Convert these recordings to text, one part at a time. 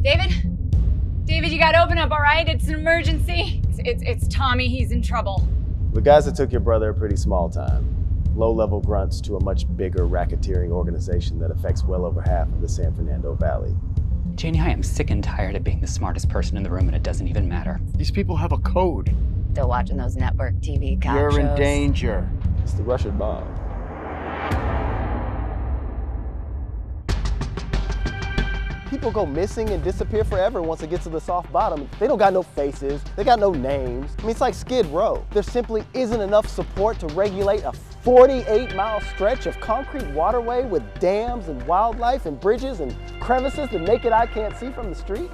David? David, you gotta open up, all right? It's an emergency. It's, it's, it's Tommy. He's in trouble. The guys that took your brother are pretty small time. Low level grunts to a much bigger racketeering organization that affects well over half of the San Fernando Valley. Janie, I am sick and tired of being the smartest person in the room and it doesn't even matter. These people have a code. Still watching those network TV cop You're shows. in danger. It's the Russian mob. People go missing and disappear forever once it gets to the soft bottom. They don't got no faces, they got no names. I mean, it's like Skid Row. There simply isn't enough support to regulate a 48 mile stretch of concrete waterway with dams and wildlife and bridges and crevices the naked eye can't see from the street.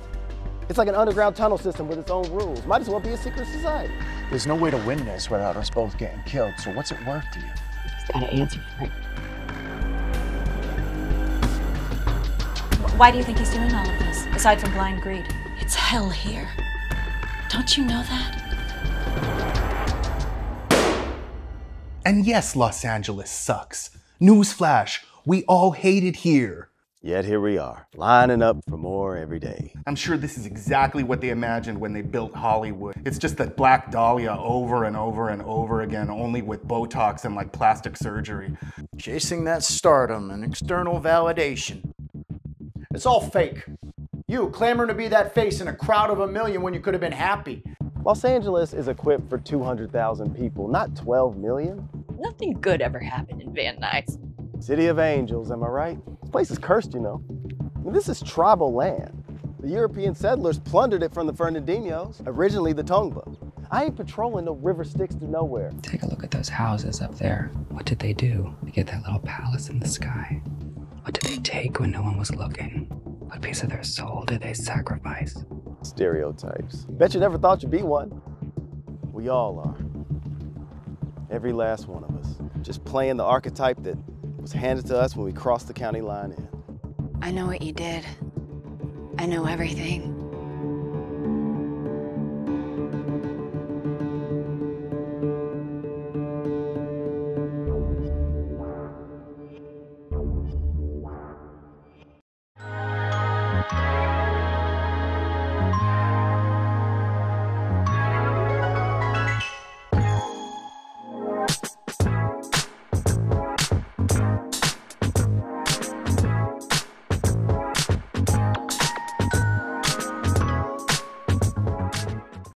It's like an underground tunnel system with its own rules. Might as well be a secret society. There's no way to win this without us both getting killed, so what's it worth to you? He's got to answer for it. Why do you think he's doing all of this, aside from blind greed? It's hell here. Don't you know that? And yes, Los Angeles sucks. Newsflash, we all hate it here. Yet here we are, lining up for more every day. I'm sure this is exactly what they imagined when they built Hollywood. It's just that Black Dahlia over and over and over again, only with Botox and like plastic surgery. Chasing that stardom and external validation. It's all fake. You clamoring to be that face in a crowd of a million when you could have been happy. Los Angeles is equipped for 200,000 people, not 12 million. Nothing good ever happened in Van Nuys. City of Angels, am I right? This place is cursed, you know. I mean, this is tribal land. The European settlers plundered it from the Fernandeños, originally the Tongva. I ain't patrolling no River Styx to nowhere. Take a look at those houses up there. What did they do to get that little palace in the sky? What did they take when no one was looking? What piece of their soul did they sacrifice? Stereotypes. Bet you never thought you'd be one. We all are. Every last one of us. Just playing the archetype that was handed to us when we crossed the county line in. I know what you did. I know everything.